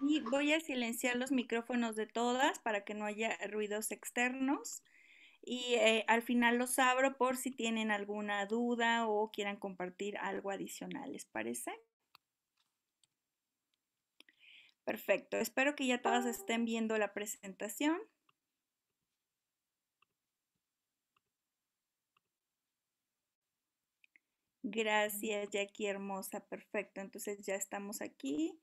Y voy a silenciar los micrófonos de todas para que no haya ruidos externos. Y eh, al final los abro por si tienen alguna duda o quieran compartir algo adicional, ¿les parece? Perfecto, espero que ya todas estén viendo la presentación. Gracias, Jackie hermosa, perfecto. Entonces ya estamos aquí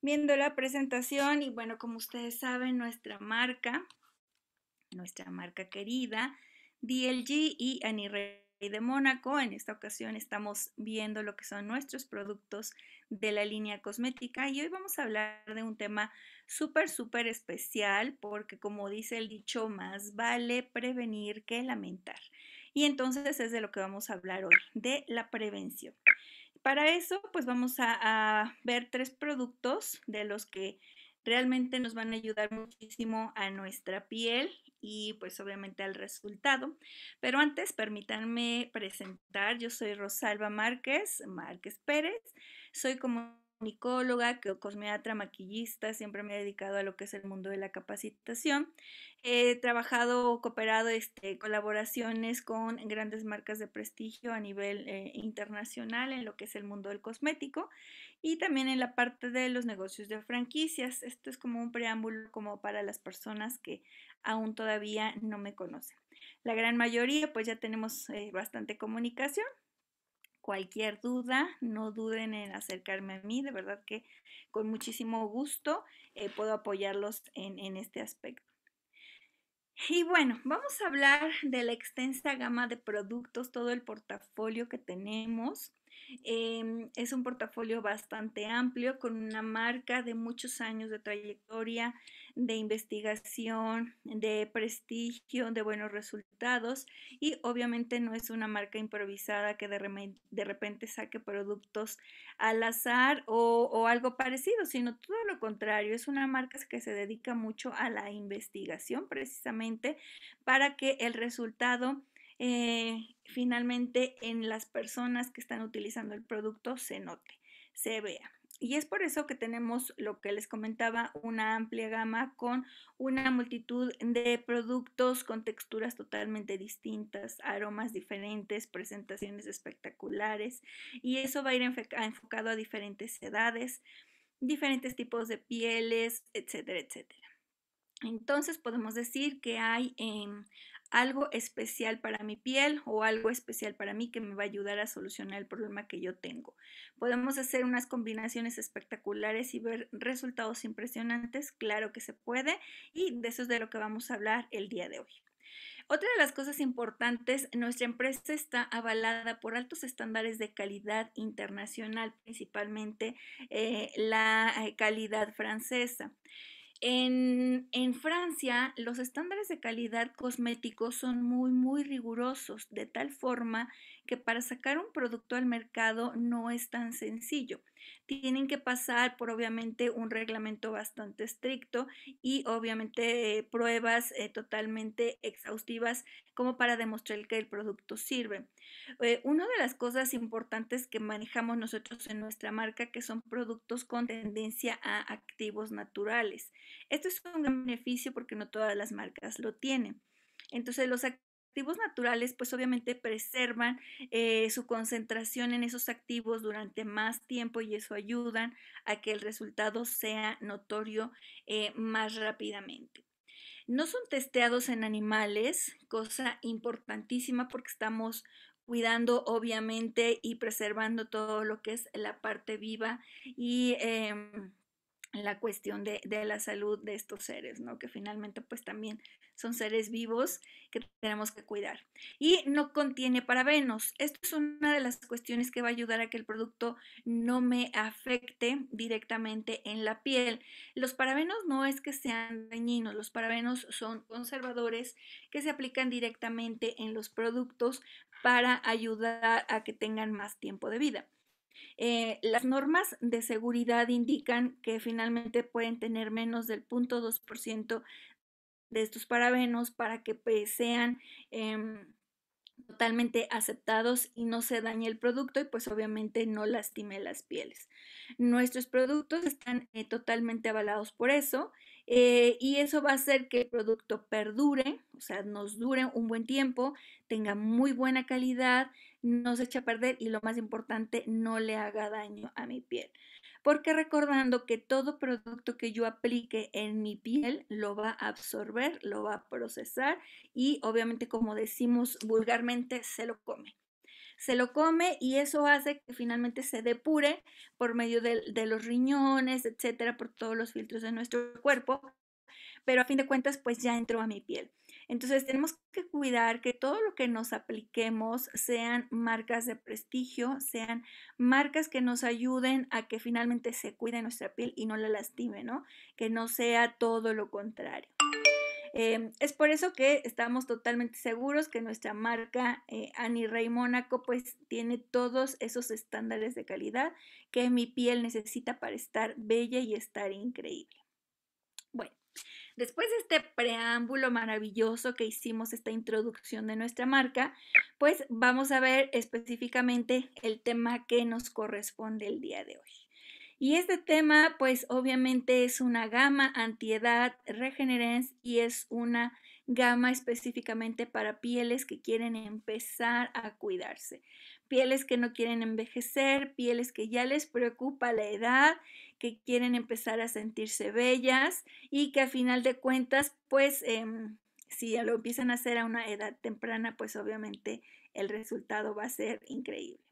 viendo la presentación y bueno, como ustedes saben, nuestra marca, nuestra marca querida, DLG y Annie de Mónaco. En esta ocasión estamos viendo lo que son nuestros productos de la línea cosmética y hoy vamos a hablar de un tema súper, súper especial porque como dice el dicho, más vale prevenir que lamentar. Y entonces es de lo que vamos a hablar hoy, de la prevención. Para eso, pues vamos a, ver tres productos de los que realmente nos van a ayudar muchísimo a nuestra piel y pues obviamente al resultado. Pero antes, permítanme presentar, yo soy Rosalba Márquez, Márquez Pérez, soy comunicóloga, cosmeatra, maquillista, siempre me he dedicado a lo que es el mundo de la capacitación. He trabajado o cooperado este, colaboraciones con grandes marcas de prestigio a nivel eh, internacional en lo que es el mundo del cosmético y también en la parte de los negocios de franquicias. Esto es como un preámbulo como para las personas que aún todavía no me conocen. La gran mayoría pues ya tenemos eh, bastante comunicación, cualquier duda, no duden en acercarme a mí, de verdad que con muchísimo gusto eh, puedo apoyarlos en, en este aspecto. Y bueno, vamos a hablar de la extensa gama de productos, todo el portafolio que tenemos. Em, es un portafolio bastante amplio con una marca de muchos años de trayectoria, de investigación, de prestigio, de buenos resultados y obviamente no es una marca improvisada que de, de repente saque productos al azar o, algo parecido, sino todo lo contrario, es una marca que se dedica mucho a la investigación precisamente para que el resultado eh, finalmente en las personas que están utilizando el producto se note, se vea. Y es por eso que tenemos lo que les comentaba, una amplia gama con una multitud de productos con texturas totalmente distintas, aromas diferentes, presentaciones espectaculares. Y eso va a ir enfocado a diferentes edades, diferentes tipos de pieles, etcétera, etcétera. Entonces podemos decir que hay em, algo especial para mi piel o algo especial para mí que me va a ayudar a solucionar el problema que yo tengo. Podemos hacer unas combinaciones espectaculares y ver resultados impresionantes, claro que se puede, y de eso es de lo que vamos a hablar el día de hoy. Otra de las cosas importantes, nuestra empresa está avalada por altos estándares de calidad internacional, principalmente eh, la eh, calidad francesa. En, Francia, los estándares de calidad cosméticos son muy, muy rigurosos, de tal forma que para sacar un producto al mercado no es tan sencillo. Tienen que pasar por obviamente un reglamento bastante estricto y obviamente pruebas eh, totalmente exhaustivas como para demostrar que el producto sirve. Eh, una de las cosas importantes que manejamos nosotros en nuestra marca que son productos con tendencia a activos naturales. Esto es un gran beneficio porque no todas las marcas lo tienen. Entonces los activos naturales pues obviamente preservan eh, su concentración en esos activos durante más tiempo y eso ayudan a que el resultado sea notorio eh, más rápidamente. No son testeados en animales, cosa importantísima porque estamos cuidando obviamente y preservando todo lo que es la parte viva y em, la cuestión de, la salud de estos seres, ¿no? Que finalmente pues también son seres vivos que tenemos que cuidar. Y no contiene parabenos. Esto es una de las cuestiones que va a ayudar a que el producto no me afecte directamente en la piel. Los parabenos no es que sean dañinos, los parabenos son conservadores que se aplican directamente en los productos para ayudar a que tengan más tiempo de vida. Eh, las normas de seguridad indican que finalmente pueden tener menos del 0.2% de estos parabenos para que pues, sean em, totalmente aceptados y no se dañe el producto y pues obviamente no lastime las pieles. Nuestros productos están eh, totalmente avalados por eso eh, y eso va a hacer que el producto perdure, o sea, nos dure un buen tiempo, tenga muy buena calidad, no se eche a perder y lo más importante, no le haga daño a mi piel porque recordando que todo producto que yo aplique en mi piel lo va a absorber, lo va a procesar y obviamente como decimos vulgarmente se lo come. Se lo come y eso hace que finalmente se depure por medio de, de los riñones, etcétera, por todos los filtros de nuestro cuerpo, pero a fin de cuentas pues ya entró a mi piel. Entonces tenemos que cuidar que todo lo que nos apliquemos sean marcas de prestigio, sean marcas que nos ayuden a que finalmente se cuide nuestra piel y no la lastime, ¿no? Que no sea todo lo contrario. Em, es por eso que estamos totalmente seguros que nuestra marca eh, Annie Rey Mónaco pues tiene todos esos estándares de calidad que mi piel necesita para estar bella y estar increíble. Bueno, Después de este preámbulo maravilloso que hicimos, esta introducción de nuestra marca, pues vamos a ver específicamente el tema que nos corresponde el día de hoy. Y este tema, pues obviamente es una gama antiedad, regenerance y es una gama específicamente para pieles que quieren empezar a cuidarse. Pieles que no quieren envejecer, pieles que ya les preocupa la edad que quieren empezar a sentirse bellas y que a final de cuentas, pues em, si lo empiezan a hacer a una edad temprana, pues obviamente el resultado va a ser increíble.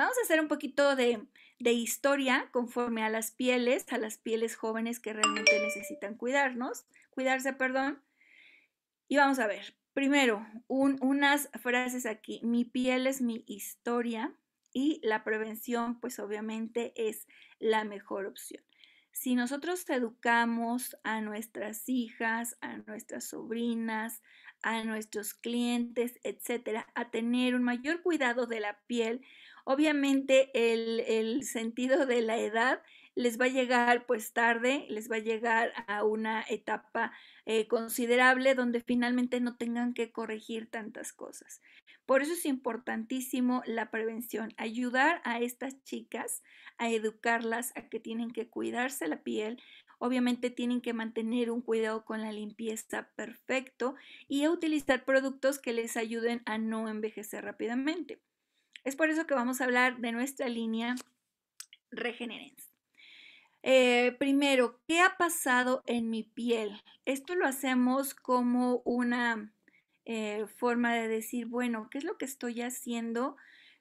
Vamos a hacer un poquito de, historia conforme a las pieles, a las pieles jóvenes que realmente necesitan cuidarnos, cuidarse, perdón. Y vamos a ver, primero, unas frases aquí. Mi piel es mi historia y la prevención pues obviamente es la mejor opción. Si nosotros educamos a nuestras hijas, a nuestras sobrinas, a nuestros clientes, etcétera, a tener un mayor cuidado de la piel, obviamente el, el sentido de la edad les va a llegar pues tarde, les va a llegar a una etapa eh, considerable donde finalmente no tengan que corregir tantas cosas. Por eso es importantísimo la prevención, ayudar a estas chicas a educarlas a que tienen que cuidarse la piel, obviamente tienen que mantener un cuidado con la limpieza perfecto y a utilizar productos que les ayuden a no envejecer rápidamente. Es por eso que vamos a hablar de nuestra línea Regenerence. Eh, primero, ¿qué ha pasado en mi piel? Esto lo hacemos como una eh, forma de decir, bueno, ¿qué es lo que estoy haciendo?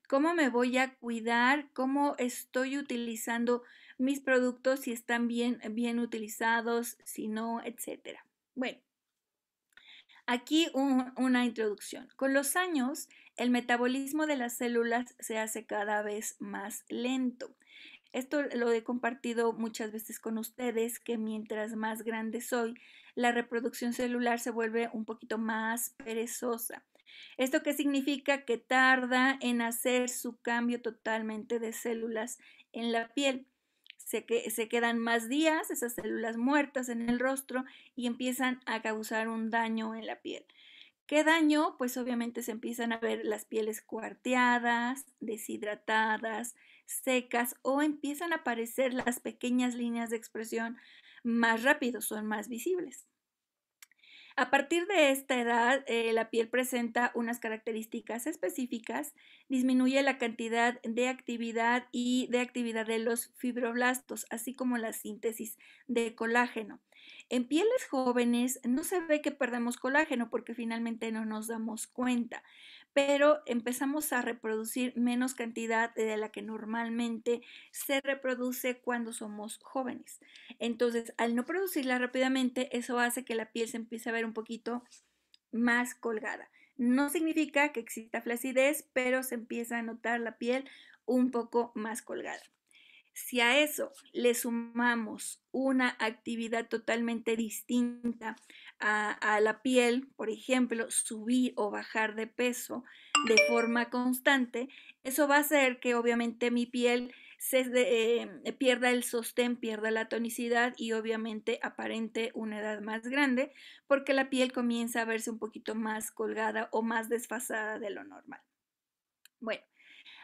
¿Cómo me voy a cuidar? ¿Cómo estoy utilizando mis productos? Si están bien, bien utilizados, si no, etcétera. Bueno, aquí una introducción. Con los años, el metabolismo de las células se hace cada vez más lento. Esto lo he compartido muchas veces con ustedes, que mientras más grande soy, la reproducción celular se vuelve un poquito más perezosa. ¿Esto qué significa? Que tarda en hacer su cambio totalmente de células en la piel. Se, que, se quedan más días esas células muertas en el rostro y empiezan a causar un daño en la piel. ¿Qué daño? Pues obviamente se empiezan a ver las pieles cuarteadas, deshidratadas, secas o empiezan a aparecer las pequeñas líneas de expresión más rápido, son más visibles. A partir de esta edad, eh, la piel presenta unas características específicas, disminuye la cantidad de actividad y de actividad de los fibroblastos, así como la síntesis de colágeno. En pieles jóvenes no se ve que perdemos colágeno porque finalmente no nos damos cuenta pero empezamos a reproducir menos cantidad de la que normalmente se reproduce cuando somos jóvenes. Entonces, al no producirla rápidamente, eso hace que la piel se empiece a ver un poquito más colgada. No significa que exista flacidez, pero se empieza a notar la piel un poco más colgada. Si a eso le sumamos una actividad totalmente distinta a, la piel, por ejemplo, subir o bajar de peso de forma constante, eso va a hacer que obviamente mi piel se eh, pierda el sostén, pierda la tonicidad y obviamente aparente una edad más grande porque la piel comienza a verse un poquito más colgada o más desfasada de lo normal. Bueno,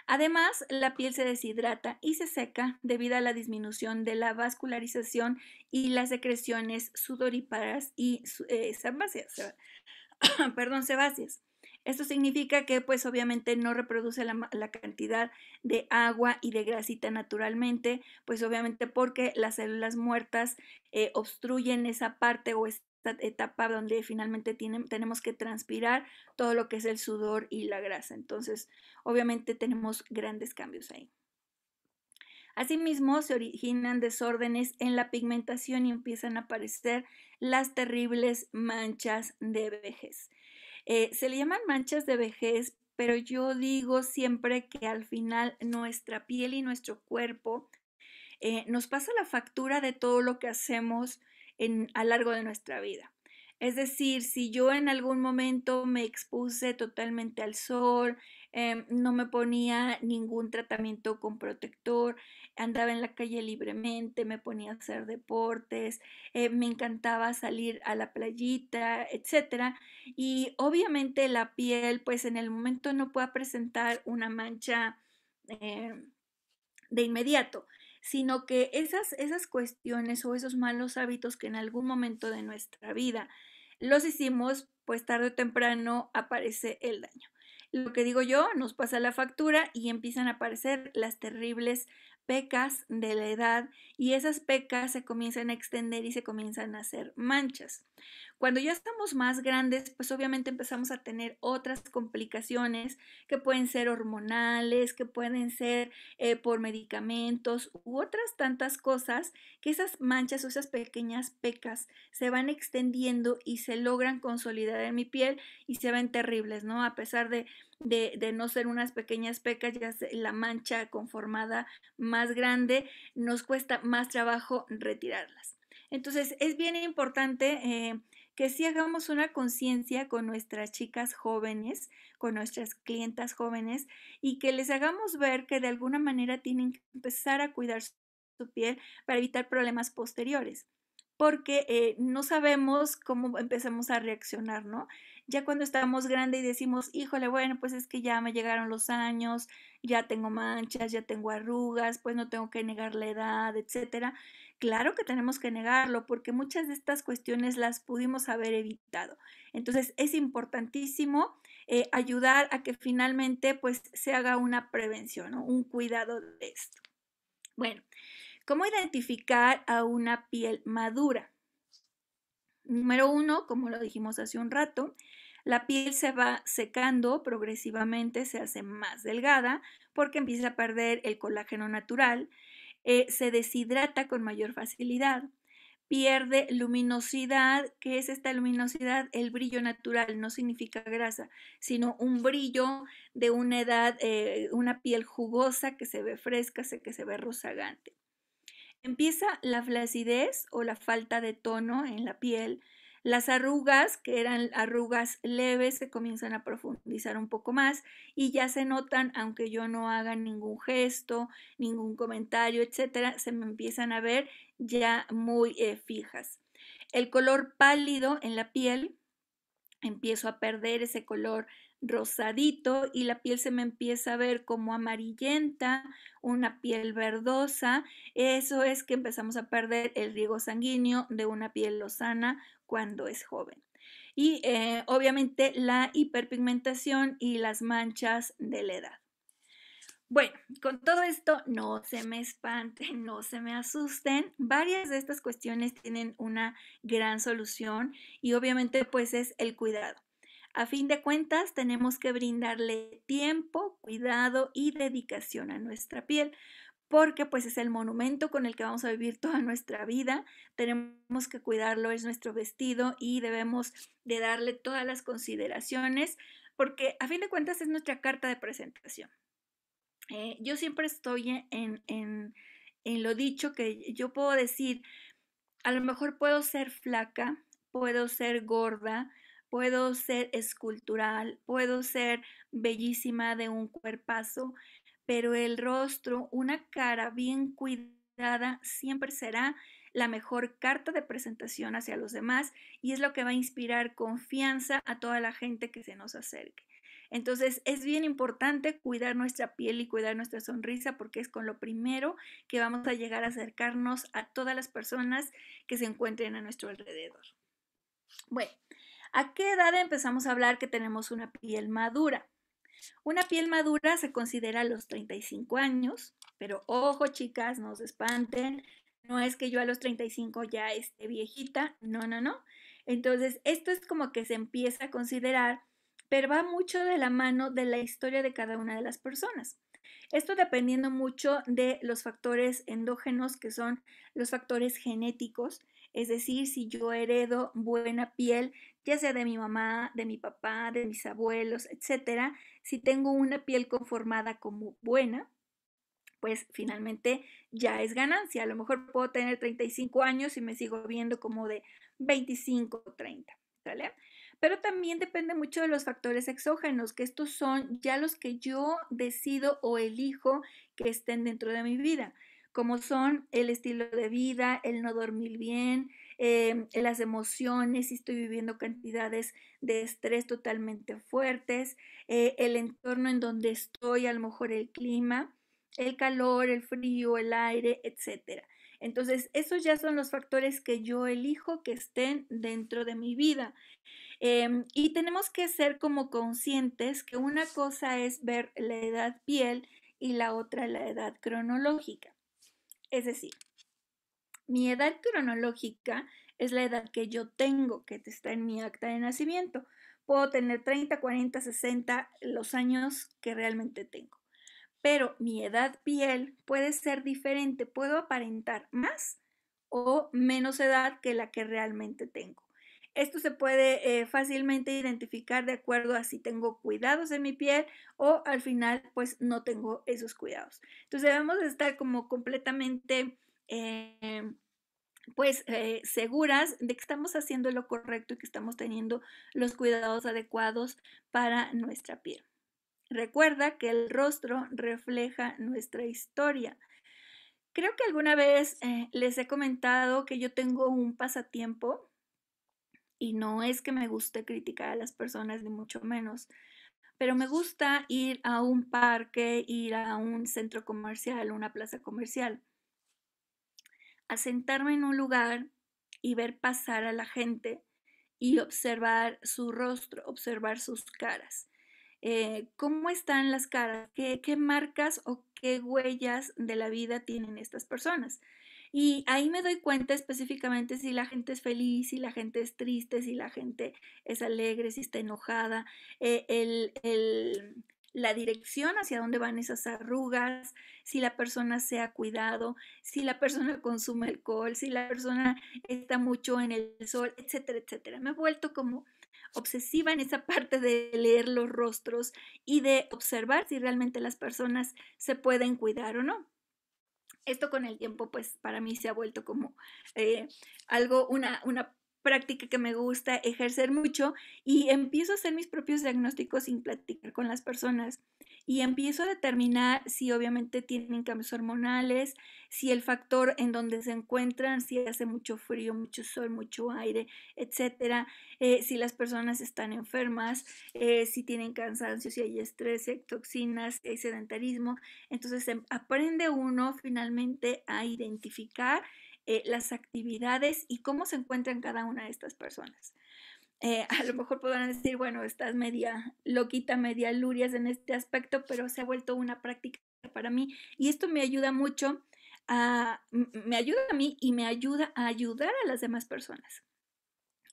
Además, la piel se deshidrata y se seca debido a la disminución de la vascularización y las secreciones sudoríparas y eh, sebáceas. Perdón, sebáceas. Esto significa que pues obviamente no reproduce la, cantidad de agua y de grasita naturalmente, pues obviamente porque las células muertas eh, obstruyen esa parte o esta etapa donde finalmente tenemos que transpirar todo lo que es el sudor y la grasa. Entonces obviamente tenemos grandes cambios ahí. Asimismo, se originan desórdenes en la pigmentación y empiezan a aparecer las terribles manchas de vejez. Eh, se le llaman manchas de vejez, pero yo digo siempre que al final nuestra piel y nuestro cuerpo eh, nos pasa la factura de todo lo que hacemos a lo largo de nuestra vida. Es decir, si yo en algún momento me expuse totalmente al sol, em, no me ponía ningún tratamiento con protector, andaba en la calle libremente, me ponía a hacer deportes, eh, me encantaba salir a la playita, etcétera. Y obviamente la piel, pues en el momento no puede presentar una mancha eh, de inmediato sino que esas, esas cuestiones o esos malos hábitos que en algún momento de nuestra vida los hicimos, pues tarde o temprano aparece el daño. Lo que digo yo, nos pasa la factura y empiezan a aparecer las terribles pecas de la edad y esas pecas se comienzan a extender y se comienzan a hacer manchas. Cuando ya estamos más grandes, pues obviamente empezamos a tener otras complicaciones que pueden ser hormonales, que pueden ser eh, por medicamentos u otras tantas cosas, que esas manchas o esas pequeñas pecas se van extendiendo y se logran consolidar en mi piel y se ven terribles, ¿no? A pesar de, de, no ser unas pequeñas pecas, ya la mancha conformada más grande, nos cuesta más trabajo retirarlas. Entonces, es bien importante eh, que si hagamos una conciencia con nuestras chicas jóvenes, con nuestras clientas jóvenes y que les hagamos ver que de alguna manera tienen que empezar a cuidar su piel para evitar problemas posteriores porque eh, no sabemos cómo empezamos a reaccionar, ¿no? Ya cuando estamos grandes y decimos, híjole, bueno, pues es que ya me llegaron los años, ya tengo manchas, ya tengo arrugas, pues no tengo que negar la edad, etcétera. Claro que tenemos que negarlo porque muchas de estas cuestiones las pudimos haber evitado. Entonces es importantísimo eh, ayudar a que finalmente pues se haga una prevención, un cuidado de esto. Bueno, ¿cómo identificar a una piel madura? Número uno, como lo dijimos hace un rato, la piel se va secando progresivamente, se hace más delgada porque empieza a perder el colágeno natural eh, se deshidrata con mayor facilidad, pierde luminosidad. ¿Qué es esta luminosidad? El brillo natural no significa grasa, sino un brillo de una edad, eh, una piel jugosa que se ve fresca, que se ve rozagante. Empieza la flacidez o la falta de tono en la piel, las arrugas, que eran arrugas leves, se comienzan a profundizar un poco más y ya se notan, aunque yo no haga ningún gesto, ningún comentario, etcétera, se me empiezan a ver ya muy eh, fijas. El color pálido en la piel, empiezo a perder ese color rosadito y la piel se me empieza a ver como amarillenta, una piel verdosa. Eso es que empezamos a perder el riego sanguíneo de una piel lozana cuando es joven. Y eh, obviamente la hiperpigmentación y las manchas de la edad. Bueno, con todo esto, no se me espanten, no se me asusten. Varias de estas cuestiones tienen una gran solución y obviamente pues es el cuidado. A fin de cuentas, tenemos que brindarle tiempo, cuidado y dedicación a nuestra piel, porque pues es el monumento con el que vamos a vivir toda nuestra vida. Tenemos que cuidarlo, es nuestro vestido y debemos de darle todas las consideraciones, porque a fin de cuentas es nuestra carta de presentación. Eh, yo siempre estoy en, en, en lo dicho que yo puedo decir, a lo mejor puedo ser flaca, puedo ser gorda, puedo ser escultural, puedo ser bellísima de un cuerpazo, pero el rostro, una cara bien cuidada, siempre será la mejor carta de presentación hacia los demás y es lo que va a inspirar confianza a toda la gente que se nos acerque. Entonces es bien importante cuidar nuestra piel y cuidar nuestra sonrisa porque es con lo primero que vamos a llegar a acercarnos a todas las personas que se encuentren a nuestro alrededor. Bueno, ¿a qué edad empezamos a hablar que tenemos una piel madura? Una piel madura se considera a los 35 años, pero ojo chicas, no se espanten, no es que yo a los 35 ya esté viejita, no, no, no. Entonces, esto es como que se empieza a considerar, pero va mucho de la mano de la historia de cada una de las personas. Esto dependiendo mucho de los factores endógenos, que son los factores genéticos, es decir, si yo heredo buena piel, ya sea de mi mamá, de mi papá, de mis abuelos, etcétera, si tengo una piel conformada como buena, pues finalmente ya es ganancia. A lo mejor puedo tener 35 años y me sigo viendo como de 25 o 30, ¿sale? Pero también depende mucho de los factores exógenos, que estos son ya los que yo decido o elijo que estén dentro de mi vida, como son el estilo de vida, el no dormir bien, em, las emociones, si estoy viviendo cantidades de estrés totalmente fuertes, eh, el entorno en donde estoy, a lo mejor el clima el calor, el frío, el aire, etc. Entonces, esos ya son los factores que yo elijo que estén dentro de mi vida. Em, y tenemos que ser como conscientes que una cosa es ver la edad piel y la otra la edad cronológica. Es decir, mi edad cronológica es la edad que yo tengo, que está en mi acta de nacimiento. Puedo tener 30, 40, 60, los años que realmente tengo pero mi edad piel puede ser diferente, puedo aparentar más o menos edad que la que realmente tengo. Esto se puede eh, fácilmente identificar de acuerdo a si tengo cuidados en mi piel o al final pues no tengo esos cuidados. Entonces debemos estar como completamente eh, pues eh, seguras de que estamos haciendo lo correcto y que estamos teniendo los cuidados adecuados para nuestra piel. Recuerda que el rostro refleja nuestra historia. Creo que alguna vez les he comentado que yo tengo un pasatiempo y no es que me guste criticar a las personas ni mucho menos, pero me gusta ir a un parque, ir a un centro comercial, una plaza comercial, a sentarme en un lugar y ver pasar a la gente y observar su rostro, observar sus caras. Eh, cómo están las caras, ¿Qué, qué marcas o qué huellas de la vida tienen estas personas. Y ahí me doy cuenta específicamente si la gente es feliz, si la gente es triste, si la gente es alegre, si está enojada, eh, el, el, la dirección hacia dónde van esas arrugas, si la persona se ha cuidado, si la persona consume alcohol, si la persona está mucho en el sol, etcétera, etcétera. Me he vuelto como obsesiva en esa parte de leer los rostros y de observar si realmente las personas se pueden cuidar o no. Esto con el tiempo, pues para mí se ha vuelto como eh, algo, una, una práctica que me gusta ejercer mucho y empiezo a hacer mis propios diagnósticos sin platicar con las personas y empiezo a determinar si obviamente tienen cambios hormonales, si el factor en donde se encuentran, si hace mucho frío, mucho sol, mucho aire, etcétera, eh, si las personas están enfermas, eh, si tienen cansancio, si hay estrés, toxinas, hay sedentarismo. Entonces em, aprende uno finalmente a identificar eh, las actividades y cómo se encuentran cada una de estas personas. Eh, a lo mejor podrán decir, bueno, estás media loquita, media lurias en este aspecto, pero se ha vuelto una práctica para mí y esto me ayuda mucho a, me ayuda a mí y me ayuda a ayudar a las demás personas.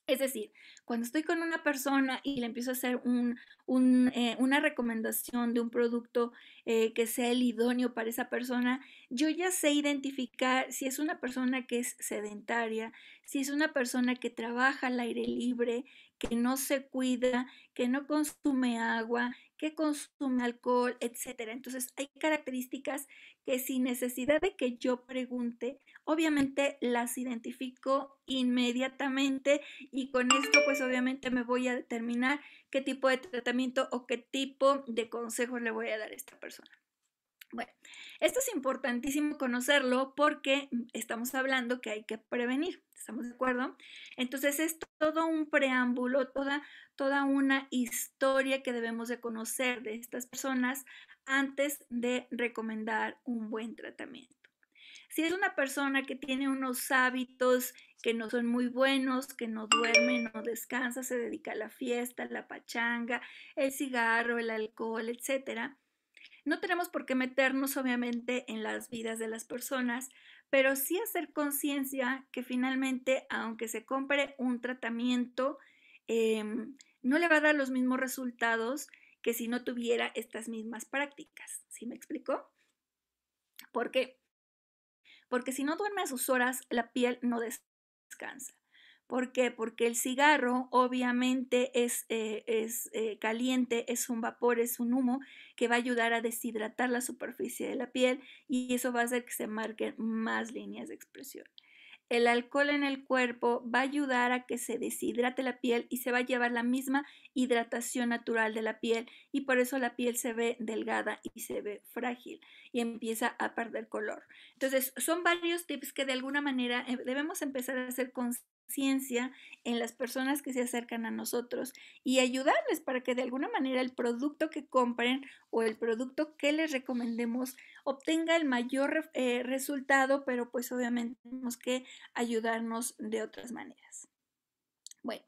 Es decir, cuando estoy con una persona y le empiezo a hacer eh, una recomendación de un producto eh, que sea el idóneo para esa persona, yo ya sé identificar si es una persona que es sedentaria, si es una persona que trabaja al aire libre, que no se cuida, que no consume agua, que consume alcohol, etc. Entonces hay características que sin necesidad de que yo pregunte, obviamente las identifico inmediatamente y con esto pues obviamente me voy a determinar qué tipo de tratamiento o qué tipo de consejos le voy a dar a esta persona. Bueno, esto es importantísimo conocerlo porque estamos hablando que hay que prevenir, ¿estamos de acuerdo? Entonces es todo un preámbulo, toda, toda una historia que debemos de conocer de estas personas antes de recomendar un buen tratamiento. Si es una persona que tiene unos hábitos que no son muy buenos, que no duerme, no descansa, se dedica a la fiesta, a la pachanga, el cigarro, el alcohol, etcétera, no tenemos por qué meternos obviamente en las vidas de las personas, pero sí hacer conciencia que finalmente, aunque se compre un tratamiento, em, no le va a dar los mismos resultados que si no tuviera estas mismas prácticas. ¿Sí me explicó? ¿Por qué? Porque si no duerme a sus horas, la piel no descansa. ¿Por qué? Porque el cigarro obviamente es, eh, es eh, caliente, es un vapor, es un humo que va a ayudar a deshidratar la superficie de la piel y eso va a hacer que se marquen más líneas de expresión. El alcohol en el cuerpo va a ayudar a que se deshidrate la piel y se va a llevar la misma hidratación natural de la piel y por eso la piel se ve delgada y se ve frágil y empieza a perder color. Entonces, son varios tips que de alguna manera eh, debemos empezar a hacer conscientes ciencia en las personas que se acercan a nosotros y ayudarles para que de alguna manera el producto que compren o el producto que les recomendemos obtenga el mayor eh, resultado, pero pues obviamente tenemos que ayudarnos de otras maneras. Bueno,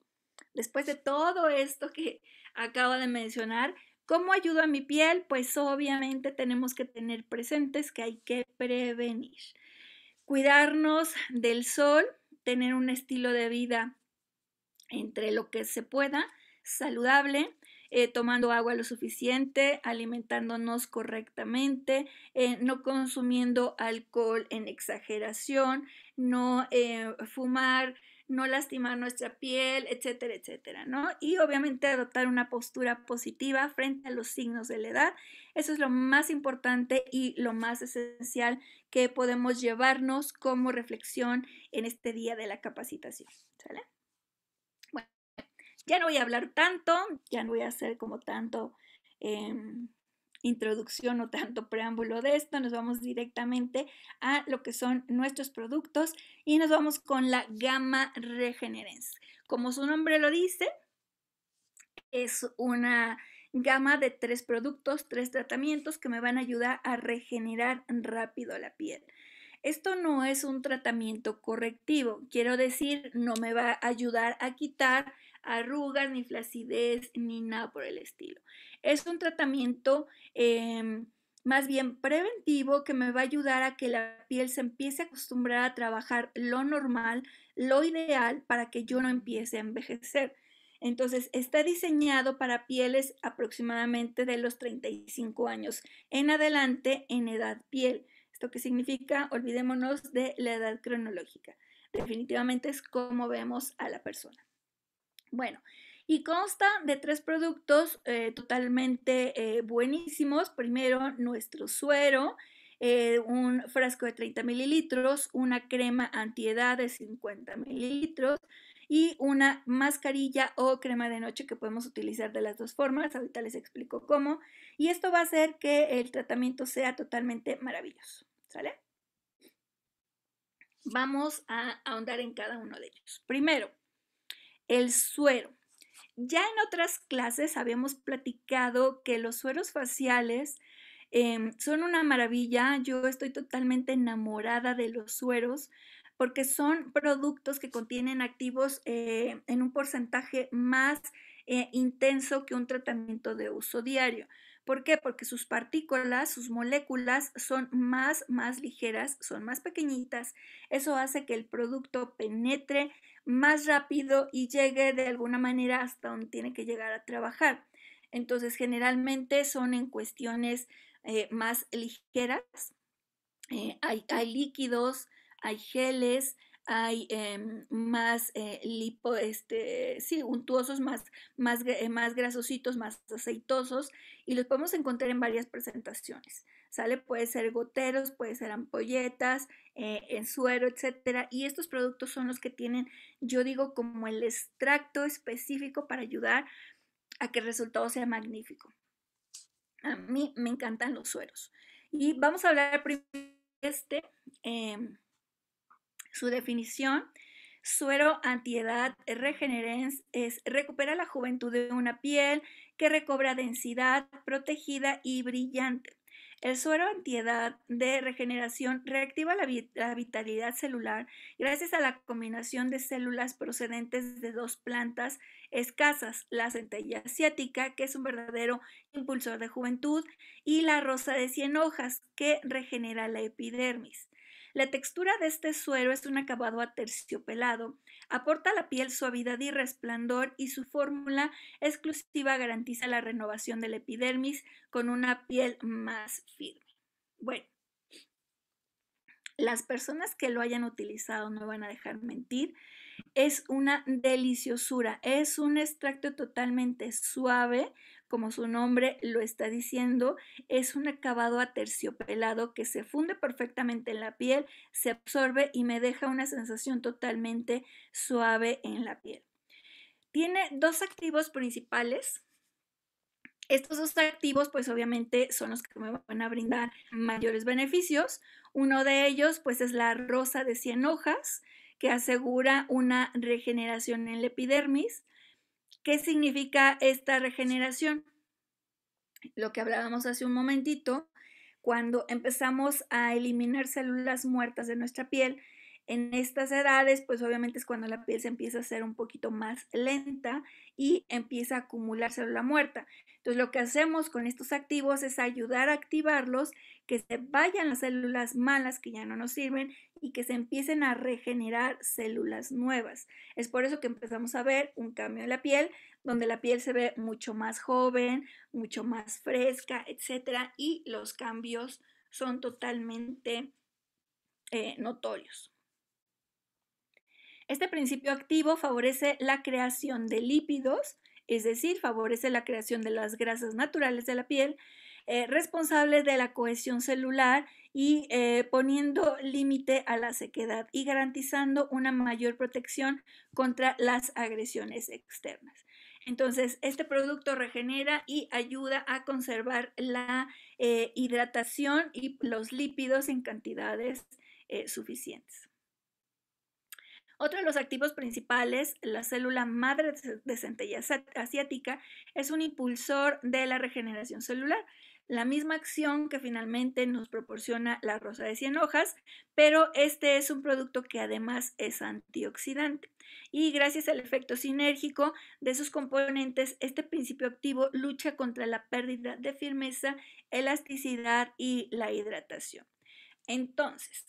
después de todo esto que acabo de mencionar, ¿cómo ayudo a mi piel? Pues obviamente tenemos que tener presentes que hay que prevenir. Cuidarnos del sol, tener un estilo de vida entre lo que se pueda, saludable, eh, tomando agua lo suficiente, alimentándonos correctamente, eh, no consumiendo alcohol en exageración, no eh, fumar, no lastimar nuestra piel, etcétera, etcétera, ¿no? Y obviamente adoptar una postura positiva frente a los signos de la edad. Eso es lo más importante y lo más esencial que podemos llevarnos como reflexión en este día de la capacitación, ¿sale? Bueno, ya no voy a hablar tanto, ya no voy a hacer como tanto... Em, introducción o tanto preámbulo de esto, nos vamos directamente a lo que son nuestros productos y nos vamos con la gama Regenerence. Como su nombre lo dice, es una gama de tres productos, tres tratamientos que me van a ayudar a regenerar rápido la piel. Esto no es un tratamiento correctivo, quiero decir, no me va a ayudar a quitar arrugas, ni flacidez, ni nada por el estilo. Es un tratamiento em, más bien preventivo que me va a ayudar a que la piel se empiece a acostumbrar a trabajar lo normal, lo ideal para que yo no empiece a envejecer. Entonces, está diseñado para pieles aproximadamente de los 35 años en adelante en edad piel. ¿Esto qué significa? Olvidémonos de la edad cronológica. Definitivamente es como vemos a la persona. Bueno, y consta de tres productos eh, totalmente eh, buenísimos. Primero, nuestro suero, eh, un frasco de 30 mililitros, una crema antiedad de 50 mililitros y una mascarilla o crema de noche que podemos utilizar de las dos formas. Ahorita les explico cómo. Y esto va a hacer que el tratamiento sea totalmente maravilloso. ¿Sale? Vamos a ahondar en cada uno de ellos. Primero, el suero. Ya en otras clases habíamos platicado que los sueros faciales em, son una maravilla. Yo estoy totalmente enamorada de los sueros porque son productos que contienen activos eh, en un porcentaje más eh, intenso que un tratamiento de uso diario. ¿Por qué? Porque sus partículas, sus moléculas son más, más ligeras, son más pequeñitas. Eso hace que el producto penetre más rápido y llegue de alguna manera hasta donde tiene que llegar a trabajar. Entonces, generalmente son en cuestiones eh, más ligeras. Eh, hay, líquidos, hay geles, hay em, más eh, lipo, este, sí, untuosos, más, más, más grasositos, más aceitosos, y los podemos encontrar en varias presentaciones. ¿Sale? Puede ser goteros, puede ser ampolletas, eh, en suero, etcétera. Y estos productos son los que tienen, yo digo, como el extracto específico para ayudar a que el resultado sea magnífico. A mí me encantan los sueros. Y vamos a hablar primero de este, em, su definición. Suero antiedad regenerens es recupera la juventud de una piel que recobra densidad, protegida y brillante. El suero antiedad de regeneración reactiva la, vitalidad celular gracias a la combinación de células procedentes de dos plantas escasas, la centella asiática, que es un verdadero impulsor de juventud, y la rosa de cien hojas, que regenera la epidermis. La textura de este suero es un acabado aterciopelado, aporta a la piel suavidad y resplandor y su fórmula exclusiva garantiza la renovación del epidermis con una piel más firme. Bueno, las personas que lo hayan utilizado no van a dejar mentir. Es una deliciosura, es un extracto totalmente suave, como su nombre lo está diciendo, es un acabado aterciopelado que se funde perfectamente en la piel, se absorbe y me deja una sensación totalmente suave en la piel. Tiene dos activos principales. Estos dos activos, pues obviamente son los que me van a brindar mayores beneficios. Uno de ellos, pues es la rosa de 100 hojas, que asegura una regeneración en la epidermis. ¿Qué significa esta regeneración? Lo que hablábamos hace un momentito, cuando empezamos a eliminar células muertas de nuestra piel, en estas edades, pues obviamente es cuando la piel se empieza a hacer un poquito más lenta y empieza a acumular célula muerta. Entonces, lo que hacemos con estos activos es ayudar a activarlos, que se vayan las células malas que ya no nos sirven y que se empiecen a regenerar células nuevas. Es por eso que empezamos a ver un cambio en la piel, donde la piel se ve mucho más joven, mucho más fresca, etcétera, y los cambios son totalmente eh, notorios. Este principio activo favorece la creación de lípidos, es decir, favorece la creación de las grasas naturales de la piel, eh, responsable de la cohesión celular y eh, poniendo límite a la sequedad y garantizando una mayor protección contra las agresiones externas. Entonces, este producto regenera y ayuda a conservar la eh, hidratación y los lípidos en cantidades suficientes. Otro de los activos principales, la célula madre de centella asiática, es un impulsor de la regeneración celular. La misma acción que finalmente nos proporciona la rosa de 100 hojas, pero este es un producto que además es antioxidante. Y gracias al efecto sinérgico de sus componentes, este principio activo lucha contra la pérdida de firmeza, elasticidad y la hidratación. Entonces,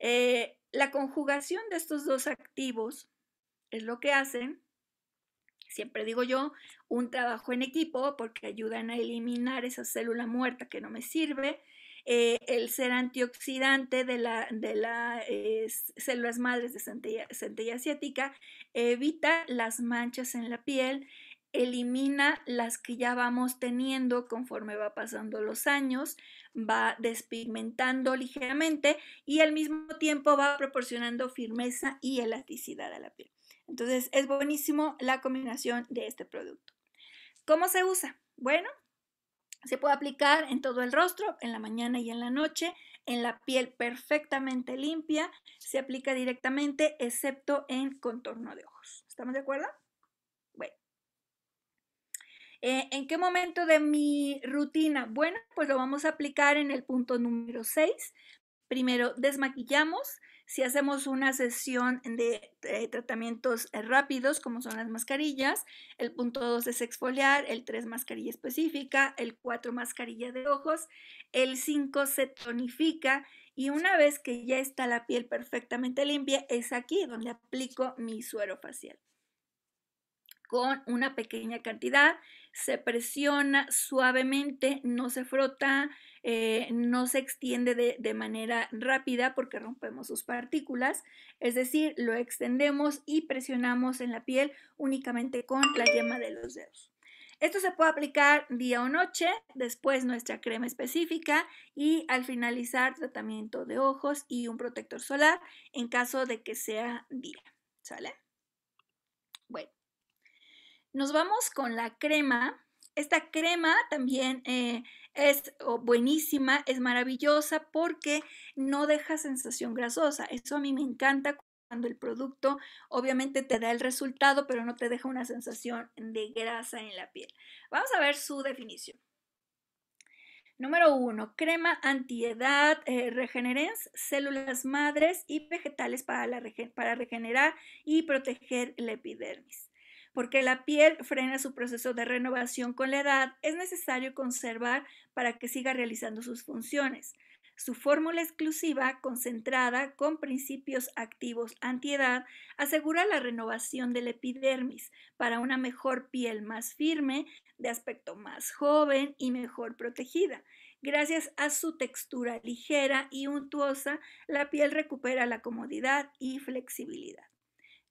eh, la conjugación de estos dos activos es lo que hacen, siempre digo yo, un trabajo en equipo porque ayudan a eliminar esa célula muerta que no me sirve. Eh, el ser antioxidante de las de la, células madres de centella asiática evita las manchas en la piel, elimina las que ya vamos teniendo conforme va pasando los años, va despigmentando ligeramente y al mismo tiempo va proporcionando firmeza y elasticidad a la piel. Entonces es buenísimo la combinación de este producto. ¿Cómo se usa? Bueno, se puede aplicar en todo el rostro, en la mañana y en la noche, en la piel perfectamente limpia, se aplica directamente excepto en contorno de ojos. ¿Estamos de acuerdo? Eh, ¿En qué momento de mi rutina? Bueno, pues lo vamos a aplicar en el punto número 6. Primero, desmaquillamos. Si hacemos una sesión de, tratamientos eh, rápidos, como son las mascarillas, el punto 2 es exfoliar, el 3 mascarilla específica, el 4 mascarilla de ojos, el 5 se tonifica y una vez que ya está la piel perfectamente limpia, es aquí donde aplico mi suero facial con una pequeña cantidad, se presiona suavemente, no se frota, eh, no se extiende de, de, manera rápida porque rompemos sus partículas, es decir, lo extendemos y presionamos en la piel únicamente con la yema de los dedos. Esto se puede aplicar día o noche, después nuestra crema específica y al finalizar tratamiento de ojos y un protector solar en caso de que sea día. ¿Sale? Bueno. Nos vamos con la crema. Esta crema también eh, es buenísima, es maravillosa porque no deja sensación grasosa. Eso a mí me encanta cuando el producto obviamente te da el resultado, pero no te deja una sensación de grasa en la piel. Vamos a ver su definición. Número uno, crema antiedad, eh, regenerens, células madres y vegetales para regenerar y proteger la epidermis. Porque la piel frena su proceso de renovación con la edad, es necesario conservar para que siga realizando sus funciones. Su fórmula exclusiva, concentrada con principios activos antiedad, asegura la renovación de la epidermis para una mejor piel más firme, de aspecto más joven y mejor protegida. Gracias a su textura ligera y untuosa, la piel recupera la comodidad y flexibilidad.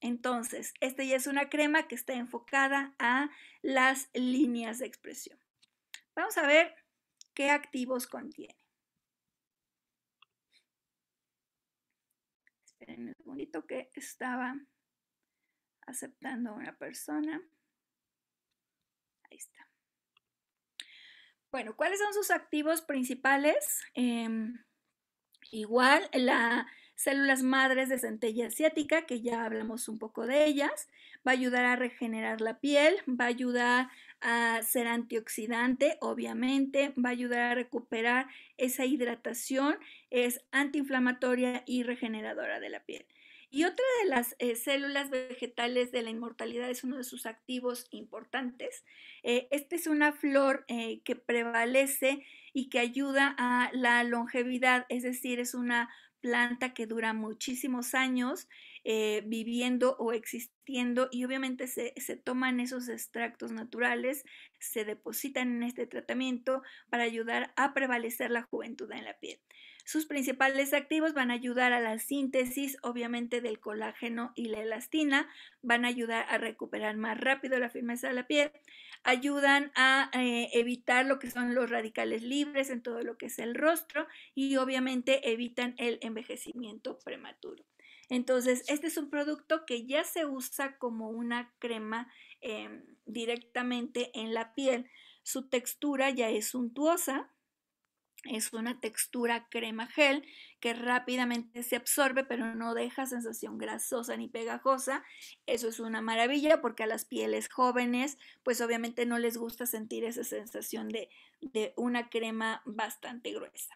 Entonces, esta ya es una crema que está enfocada a las líneas de expresión. Vamos a ver qué activos contiene. Esperen un segundito que estaba aceptando una persona. Ahí está. Bueno, ¿cuáles son sus activos principales? Em, igual, las células madres de centella asiática, que ya hablamos un poco de ellas, va a ayudar a regenerar la piel, va a ayudar a ser antioxidante, obviamente, va a ayudar a recuperar esa hidratación, es antiinflamatoria y regeneradora de la piel. Y otra de las eh, células vegetales de la inmortalidad es uno de sus activos importantes. Eh, esta es una flor eh, que prevalece y que ayuda a la longevidad, es decir, es una planta que dura muchísimos años eh, viviendo o existiendo y obviamente se, se, toman esos extractos naturales, se depositan en este tratamiento para ayudar a prevalecer la juventud en la piel. Sus principales activos van a ayudar a la síntesis, obviamente, del colágeno y la elastina, van a ayudar a recuperar más rápido la firmeza de la piel, ayudan a eh, evitar lo que son los radicales libres en todo lo que es el rostro y obviamente evitan el envejecimiento prematuro. Entonces, este es un producto que ya se usa como una crema em, directamente en la piel. Su textura ya es untuosa, es una textura crema gel que rápidamente se absorbe, pero no deja sensación grasosa ni pegajosa. Eso es una maravilla porque a las pieles jóvenes, pues obviamente no les gusta sentir esa sensación de, de una crema bastante gruesa.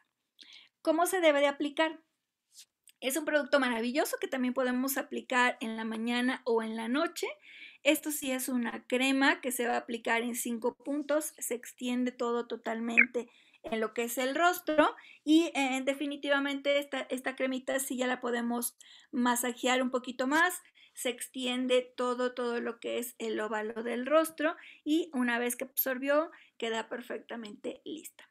¿Cómo se debe de aplicar? Es un producto maravilloso que también podemos aplicar en la mañana o en la noche. Esto sí es una crema que se va a aplicar en cinco puntos, se extiende todo totalmente en lo que es el rostro y eh, definitivamente esta, esta cremita sí ya la podemos masajear un poquito más, se extiende todo, todo lo que es el óvalo del rostro y una vez que absorbió queda perfectamente lista.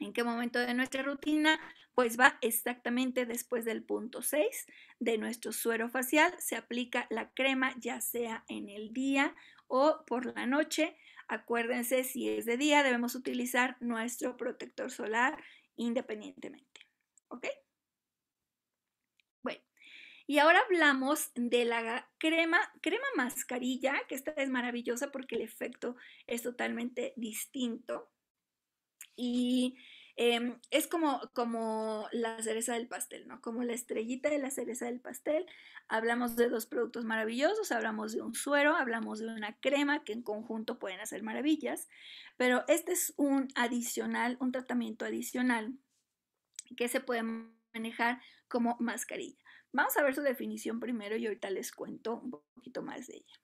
¿En qué momento de nuestra rutina? Pues va exactamente después del punto 6 de nuestro suero facial. Se aplica la crema ya sea en el día o por la noche Acuérdense, si es de día, debemos utilizar nuestro protector solar independientemente. ¿Ok? Bueno, y ahora hablamos de la crema, crema mascarilla, que esta es maravillosa porque el efecto es totalmente distinto. Y Em, es como, como la cereza del pastel, ¿no? Como la estrellita de la cereza del pastel. Hablamos de dos productos maravillosos, hablamos de un suero, hablamos de una crema que en conjunto pueden hacer maravillas, pero este es un adicional, un tratamiento adicional que se puede manejar como mascarilla. Vamos a ver su definición primero y ahorita les cuento un poquito más de ella.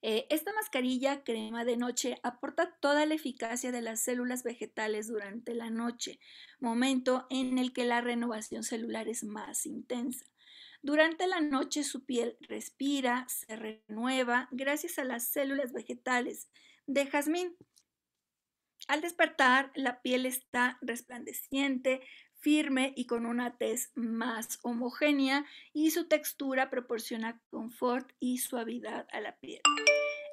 Eh, esta mascarilla crema de noche aporta toda la eficacia de las células vegetales durante la noche, momento en el que la renovación celular es más intensa. Durante la noche su piel respira, se renueva gracias a las células vegetales de jazmín. Al despertar, la piel está resplandeciente, firme y con una tez más homogénea y su textura proporciona confort y suavidad a la piel.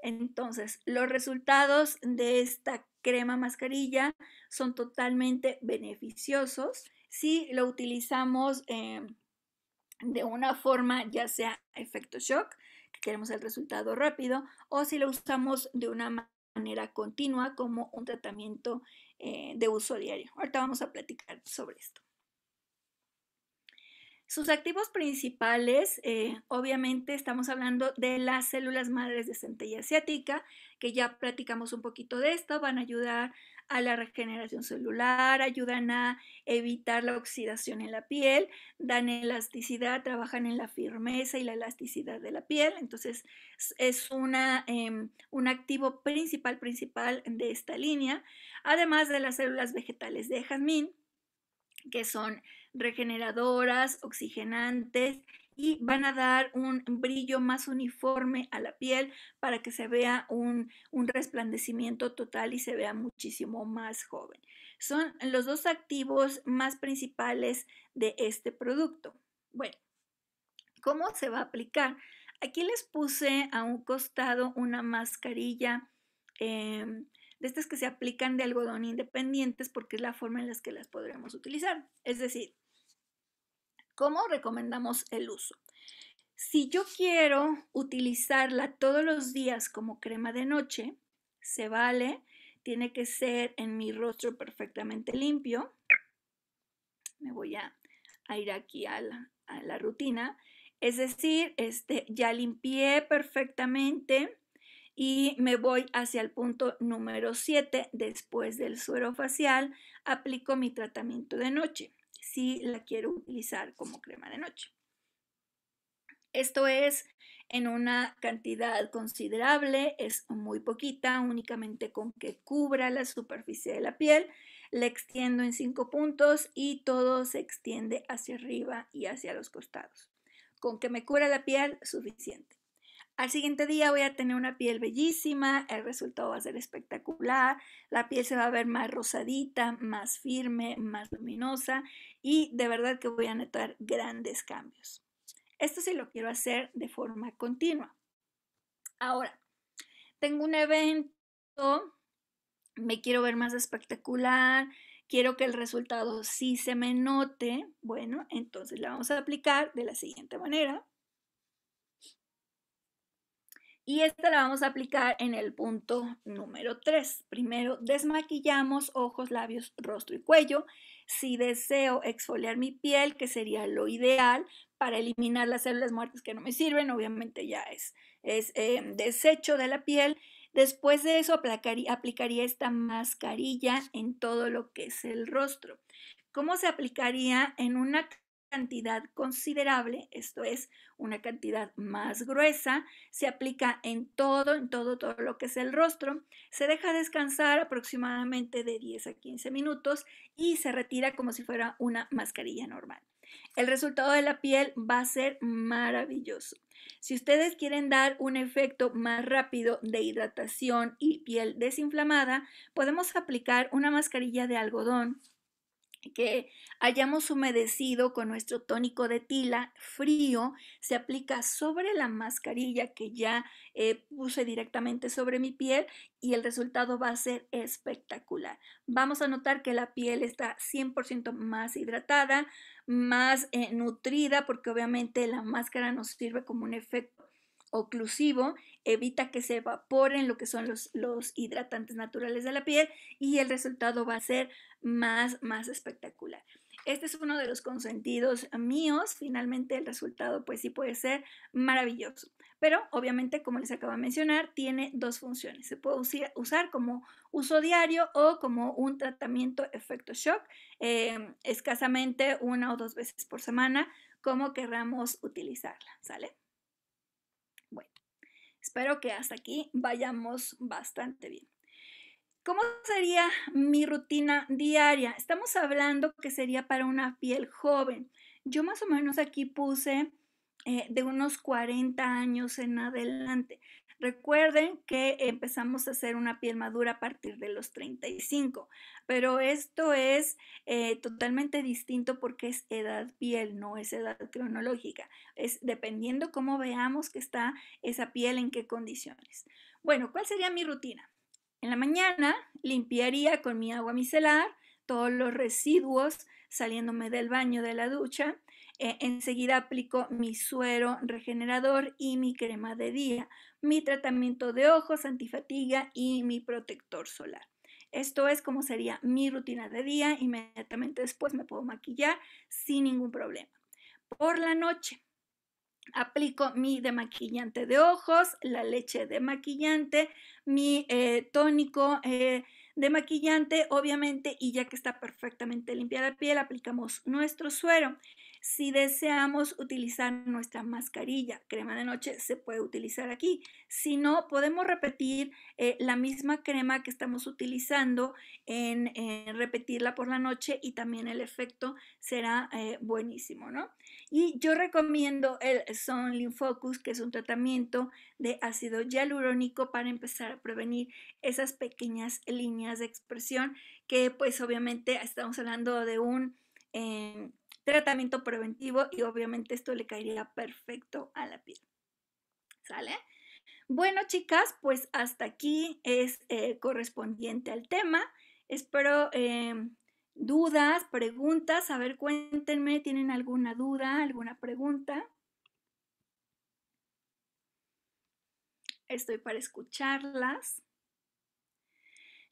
Entonces, los resultados de esta crema mascarilla son totalmente beneficiosos si lo utilizamos eh, de una forma ya sea efecto shock, que queremos el resultado rápido, o si lo usamos de una manera continua como un tratamiento eh, de uso diario. Ahorita vamos a platicar sobre esto. Sus activos principales, eh, obviamente estamos hablando de las células madres de centella asiática, que ya platicamos un poquito de esto, van a ayudar a la regeneración celular, ayudan a evitar la oxidación en la piel, dan elasticidad, trabajan en la firmeza y la elasticidad de la piel. Entonces es una, em, un activo principal, principal de esta línea, además de las células vegetales de jazmín, que son regeneradoras, oxigenantes y van a dar un brillo más uniforme a la piel para que se vea un, resplandecimiento total y se vea muchísimo más joven. Son los dos activos más principales de este producto. Bueno, ¿cómo se va a aplicar? Aquí les puse a un costado una mascarilla em, de estas que se aplican de algodón independientes porque es la forma en la que las podremos utilizar. Es decir, ¿Cómo recomendamos el uso? Si yo quiero utilizarla todos los días como crema de noche, se vale, tiene que ser en mi rostro perfectamente limpio. Me voy a, ir aquí a la, rutina. Es decir, este, ya limpié perfectamente y me voy hacia el punto número 7. Después del suero facial, aplico mi tratamiento de noche si la quiero utilizar como crema de noche. Esto es en una cantidad considerable, es muy poquita, únicamente con que cubra la superficie de la piel. La extiendo en cinco puntos y todo se extiende hacia arriba y hacia los costados. Con que me cubra la piel, suficiente. Al siguiente día voy a tener una piel bellísima, el resultado va a ser espectacular, la piel se va a ver más rosadita, más firme, más luminosa y de verdad que voy a notar grandes cambios. Esto sí lo quiero hacer de forma continua. Ahora, tengo un evento, me quiero ver más espectacular, quiero que el resultado sí se me note, bueno, entonces la vamos a aplicar de la siguiente manera. Y esta la vamos a aplicar en el punto número 3. Primero desmaquillamos ojos, labios, rostro y cuello. Si deseo exfoliar mi piel, que sería lo ideal para eliminar las células muertas que no me sirven, obviamente ya es, es eh, desecho de la piel. Después de eso aplicaría, aplicaría esta mascarilla en todo lo que es el rostro. ¿Cómo se aplicaría en una cantidad considerable, esto es una cantidad más gruesa, se aplica en todo, en todo, todo lo que es el rostro, se deja descansar aproximadamente de 10 a 15 minutos y se retira como si fuera una mascarilla normal. El resultado de la piel va a ser maravilloso. Si ustedes quieren dar un efecto más rápido de hidratación y piel desinflamada, podemos aplicar una mascarilla de algodón que hayamos humedecido con nuestro tónico de tila frío, se aplica sobre la mascarilla que ya eh, puse directamente sobre mi piel y el resultado va a ser espectacular. Vamos a notar que la piel está 100% más hidratada, más eh, nutrida, porque obviamente la máscara nos sirve como un efecto oclusivo, evita que se evaporen lo que son los, hidratantes naturales de la piel y el resultado va a ser más, más espectacular. Este es uno de los consentidos míos. Finalmente el resultado pues sí puede ser maravilloso. Pero obviamente, como les acabo de mencionar, tiene dos funciones. Se puede usar como uso diario o como un tratamiento efecto shock, eh, escasamente una o dos veces por semana, como querramos utilizarla. ¿Sale? Espero que hasta aquí vayamos bastante bien. ¿Cómo sería mi rutina diaria? Estamos hablando que sería para una piel joven. Yo más o menos aquí puse eh, de unos 40 años en adelante. Recuerden que empezamos a hacer una piel madura a partir de los 35, pero esto es eh, totalmente distinto porque es edad piel, no es edad cronológica. Es dependiendo cómo veamos que está esa piel, en qué condiciones. Bueno, ¿cuál sería mi rutina? En la mañana limpiaría con mi agua micelar todos los residuos saliéndome del baño de la ducha. Eh, enseguida aplico mi suero regenerador y mi crema de día, mi tratamiento de ojos, antifatiga y mi protector solar. Esto es como sería mi rutina de día. Inmediatamente después me puedo maquillar sin ningún problema. Por la noche aplico mi demaquillante de ojos, la leche demaquillante, mi eh, tónico eh, demaquillante, obviamente, y ya que está perfectamente limpia la piel, aplicamos nuestro suero. Si deseamos utilizar nuestra mascarilla, crema de noche, se puede utilizar aquí. Si no, podemos repetir eh, la misma crema que estamos utilizando en, repetirla por la noche y también el efecto será eh, buenísimo, ¿no? Y yo recomiendo el Sun Focus, que es un tratamiento de ácido hialurónico para empezar a prevenir esas pequeñas líneas de expresión que pues obviamente estamos hablando de un... Em, tratamiento preventivo y obviamente esto le caería perfecto a la piel. ¿Sale? Bueno, chicas, pues hasta aquí es eh, correspondiente al tema. Espero em, dudas, preguntas. A ver, cuéntenme, ¿tienen alguna duda, alguna pregunta? Estoy para escucharlas.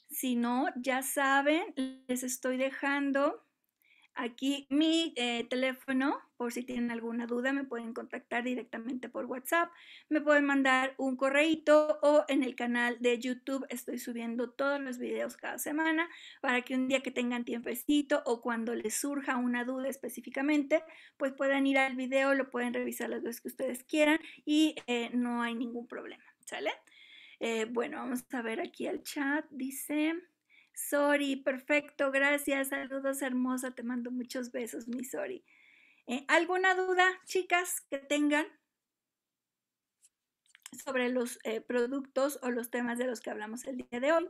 Si no, ya saben, les estoy dejando Aquí mi eh, teléfono, por si tienen alguna duda, me pueden contactar directamente por WhatsApp, me pueden mandar un correíto o en el canal de YouTube estoy subiendo todos los videos cada semana para que un día que tengan tiempecito o cuando les surja una duda específicamente, pues puedan ir al video, lo pueden revisar las veces que ustedes quieran y eh, no hay ningún problema, ¿sale? Eh, bueno, vamos a ver aquí el chat, dice... Sori, perfecto, gracias. Saludos hermosa, te mando muchos besos, mi Sori. Eh, ¿Alguna duda, chicas, que tengan sobre los eh, productos o los temas de los que hablamos el día de hoy?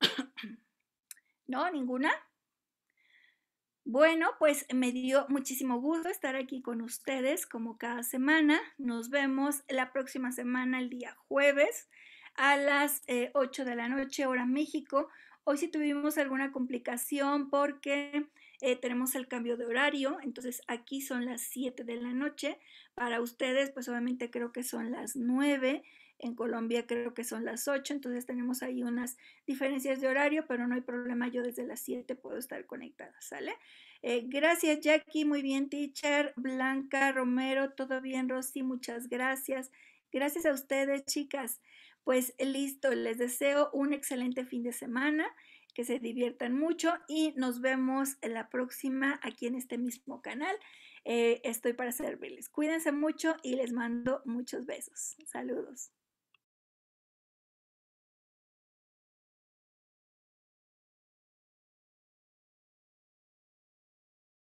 ¿No? ¿Ninguna? Bueno, pues me dio muchísimo gusto estar aquí con ustedes como cada semana. Nos vemos la próxima semana, el día jueves a las 8 eh, de la noche, hora México. Hoy sí tuvimos alguna complicación porque eh, tenemos el cambio de horario, entonces aquí son las 7 de la noche. Para ustedes, pues obviamente creo que son las 9. En Colombia creo que son las 8, entonces tenemos ahí unas diferencias de horario, pero no hay problema, yo desde las 7 puedo estar conectada, ¿sale? Eh, gracias Jackie, muy bien teacher, Blanca, Romero, todo bien Rosy, muchas gracias. Gracias a ustedes chicas. Pues listo, les deseo un excelente fin de semana, que se diviertan mucho y nos vemos en la próxima aquí en este mismo canal. Eh, estoy para servirles. Cuídense mucho y les mando muchos besos. Saludos.